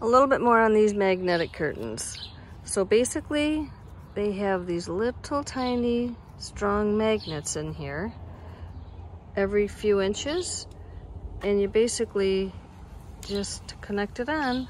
A little bit more on these magnetic curtains. So basically, they have these little tiny strong magnets in here every few inches and you basically just connect it on